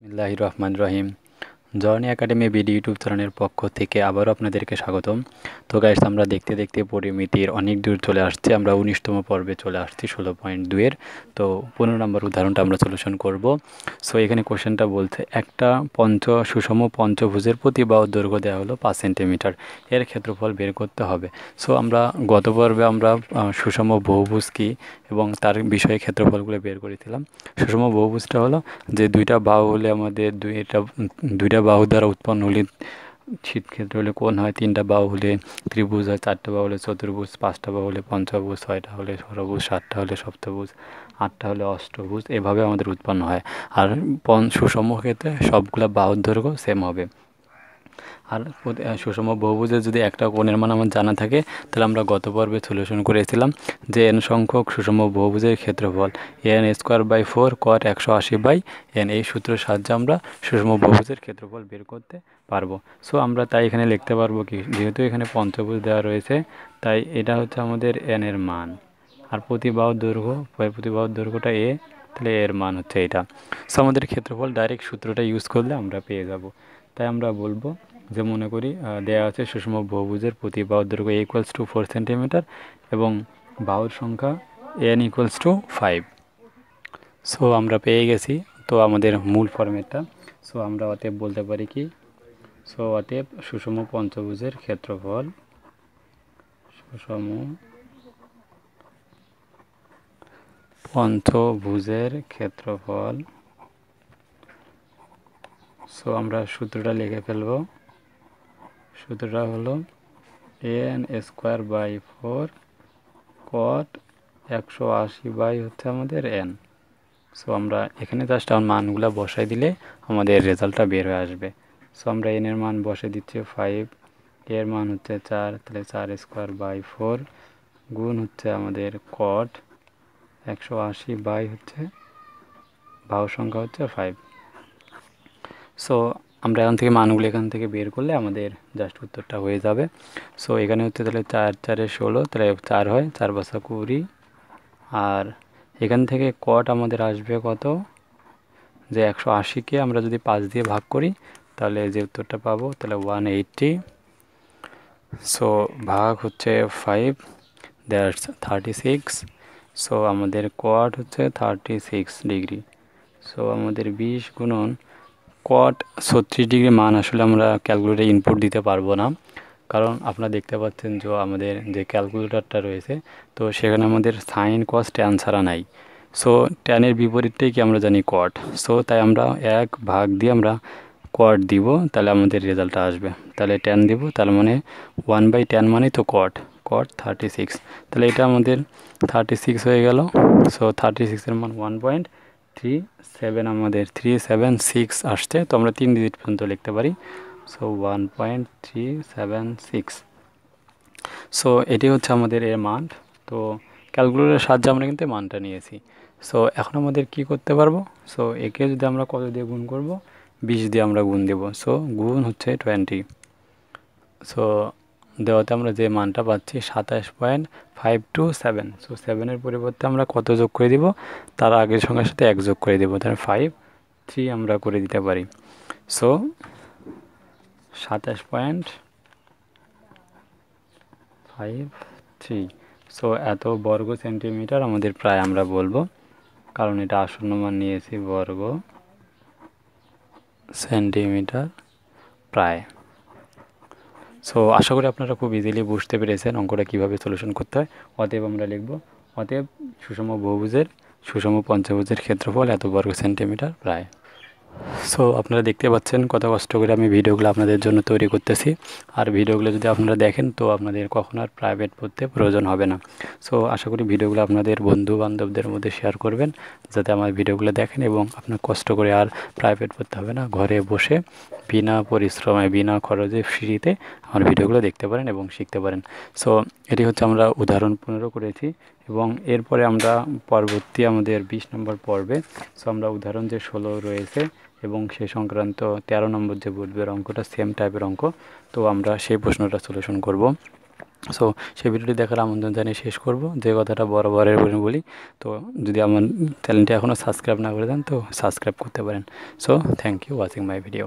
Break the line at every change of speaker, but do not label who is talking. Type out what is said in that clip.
بسم الله الرحمن الرحیم journey academy BD YouTube চ্যানেলের পক্ষ থেকে আবারও আপনাদেরকে স্বাগতম। তো গাইস আমরা দেখতে দেখতে পরিমিতির অনেক দূর চলে আসছি। আমরা উনিশতম পর্বে চলে আসছি ষোলো পয়েন্ট দুয়ের তো পনেরো নম্বর উদাহরণটা আমরা সলিউশন করব। সো এখানে কোশ্চেনটা বলছে, একটা পঞ্চ সুষম পঞ্চভুজের প্রতি বা দৈর্ঘ্য দেওয়া হলো পাঁচ সেন্টিমিটার এর ক্ষেত্রফল বের করতে হবে। সো আমরা গত পর্বে আমরা সুষম বহুভুজ কী এবং তার বিষয়ে ক্ষেত্রফলগুলো বের করেছিলাম। সুষম বহুভুজটা হলো যে দুইটা বাহু হলে আমাদের দুইটা দুইটা বাহু দ্বারা উৎপন্ন হলে শীতক্ষেত্র হলে কোন হয়? তিনটা বাহু হলে ত্রিভুজ হয়, চারটা বাহু হলে চতুর্ভুজ, পাঁচটা বাহু হলে পঞ্চভুজ, ছয়টা হলে ষোলভুজ সাতটা হলে সপ্তভুজ, আটটা হলে অষ্টভুজ, এভাবে আমাদের উৎপন্ন হয়। আর সুষম ক্ষেত্রে সবগুলো বাহুর দৈর্ঘ্য সেম হবে। আর সুষম বহুভুজের যদি একটা কোণের মান আমার জানা থাকে, তাহলে আমরা গত পর্বে সলিউশন করেছিলাম যে এন সংখ্যক সুষম বহুভুজের ক্ষেত্রফল n square by four cot একশো আশি বাই এন এই সূত্রের সাহায্যে আমরা সুষম বহুভুজের ক্ষেত্রফল বের করতে পারব। সো আমরা তাই এখানে লিখতে পারব কি, যেহেতু এখানে পঞ্চভুজ দেওয়া রয়েছে, তাই এটা হচ্ছে আমাদের এন এর মান। আর প্রতি বাহুর দৈর্ঘ্য প্রতি বাহুর দৈর্ঘ্যটা এ তাহলে এর মান হচ্ছে এটা। সো আমাদের ক্ষেত্রফল ডাইরেক্ট সূত্রটা ইউজ করলে আমরা পেয়ে যাব। তাই আমরা বলব যে মনে করি দেওয়া আছে সুষম বহুভুজের প্রতি বাহুর দৈর্ঘ্য ইকুয়ালস টু ফোর সেন্টিমিটার এবং বাহুর সংখ্যা n equals to five so আমরা পেয়ে গেছি। তো, আমাদের মূল ফর্মেটটা। সো আমরা অতএব বলতে পারি কি? সো অতএব সুষম পঞ্চভুজের ক্ষেত্রফল সুষম পঞ্চভুজের ক্ষেত্রফল। সো আমরা সূত্রটা লিখে ফেলব। সূত্রটা হলো n square by four cot একশো আশি বাই হচ্ছে আমাদের এন সো আমরা এখানে জাস্ট আমার মানগুলো বসাই দিলে আমাদের রেজাল্টটা বের হয়ে আসবে। সো আমরা এনের মান বসে দিচ্ছি ফাইভ এর মান হচ্ছে চার, তাহলে চার স্কোয়ার বাই ফোর গুণ হচ্ছে আমাদের কট একশো আশি বাই হচ্ছে, বাহু সংখ্যা হচ্ছে ফাইভ সো আমরা এখান থেকে মানগুলো এখান থেকে বের করলে আমাদের জাস্ট উত্তরটা হয়ে যাবে। সো এখানে হচ্ছে তাহলে চার, চারে ষোলো, তাহলে চার হয়, চার বাসা কুড়ি। আর এখান থেকে কট আমাদের আসবে কত? যে একশো আশিকে আমরা যদি পাঁচ দিয়ে ভাগ করি, তাহলে যে উত্তরটা পাবো, তাহলে ওয়ান এইটটি সো ভাগ হচ্ছে five that's thirty six so আমাদের কোয়াট হচ্ছে থার্টি সিক্স ডিগ্রি সো আমাদের বিশ গুণন কট ছত্রিশ ডিগ্রি মান আসলে আমরা ক্যালকুলেটারে ইনপুট দিতে পারব না। কারণ আপনারা দেখতে পাচ্ছেন যে আমাদের যে ক্যালকুলেটারটা রয়েছে, তো সেখানে আমাদের সাইন কস ট্যান ছাড়া নাই। সো ট্যানের বিপরীতটাই কি আমরা জানি কট সো তাই আমরা এক ভাগ দিয়ে আমরা কট দিব, তাহলে আমাদের রেজাল্টটা আসবে। তাহলে ট্যান দিব, তার মানে ওয়ান বাই ট্যান মানে তো কট কট থার্টি সিক্স তাহলে এটা আমাদের থার্টি সিক্স হয়ে গেল। সো থার্টি সিক্সের মান ওয়ান পয়েন্ট থ্রি সেভেন আমাদের থ্রি সেভেন সিক্স আসছে। তো আমরা তিন ডিজিট পর্যন্ত লিখতে পারি। So one point three seven six so এটি হচ্ছে আমাদের এর মান। তো ক্যালকুলেটারের সাহায্যে আমরা কিন্তু মানটা নিয়েছি। সো এখন আমাদের কি করতে পারব? সো একে যদি আমরা কত দিয়ে গুণ করব? বিশ দিয়ে আমরা গুণ দেব। সো গুণ হচ্ছে টোয়েন্টি সো দেওয়াতে আমরা যে মানটা পাচ্ছি সাতাশ point five two seven. So সেভেনের পরিবর্তে আমরা কত যোগ করে দিব? তার আগের সঙ্গে সাথে এক যোগ করে দেবো, তাহলে ফাইভ থ্রি আমরা করে দিতে পারি। সো সাতাশ পয়েন্ট ফাইভ থ্রি। সো এত বর্গ সেন্টিমিটার আমাদের প্রায় আমরা বলব, কারণ এটা আসন্ন মান নিয়েছি বর্গ সেন্টিমিটার প্রায়। সো আশা করি আপনারা খুব ইজিলি বুঝতে পেরেছেন অঙ্কটা কীভাবে সলিউশন করতে হয়। অতএব আমরা লিখব, অতএব সুষম বহুভুজের সুষম পঞ্চভুজের ক্ষেত্রফল এত বর্গ সেন্টিমিটার প্রায়। সো আপনারা দেখতে পাচ্ছেন কত কষ্ট করে আমি ভিডিওগুলো আপনাদের জন্য তৈরি করতেছি। আর ভিডিওগুলো যদি আপনারা দেখেন, তো আপনাদের কখন আর প্রাইভেট পড়তে প্রয়োজন হবে না। সো আশা করি ভিডিওগুলো আপনাদের বন্ধু বান্ধবদের মধ্যে শেয়ার করবেন, যাতে আমার ভিডিওগুলো দেখেন এবং আপনার কষ্ট করে আর প্রাইভেট পড়তে হবে না। ঘরে বসে বিনা পরিশ্রমে, বিনা খরচে, ফ্রিতে আমার ভিডিওগুলো দেখতে পারেন এবং শিখতে পারেন। সো এটি হচ্ছে আমরা উদাহরণ পনেরো করেছি। এবং এরপরে আমরা পরবর্তী আমাদের বিশ নম্বর পর্বে, সো আমরা উদাহরণ যে ষোলো রয়েছে এবং সে সংক্রান্ত তেরো নম্বর যে বুধবের অঙ্কটা সেম টাইপের অঙ্ক, তো আমরা সেই প্রশ্নটা সলিউশন করব। সো সেই ভিডিওটি দেখার আমন্ত্রণ জানিয়ে শেষ করব। যে কথাটা বরাবরের বলি তো যদি আমার চ্যানেলটি এখনও সাবস্ক্রাইব না করে দেন, তো সাবস্ক্রাইব করতে পারেন। So thank you watching my video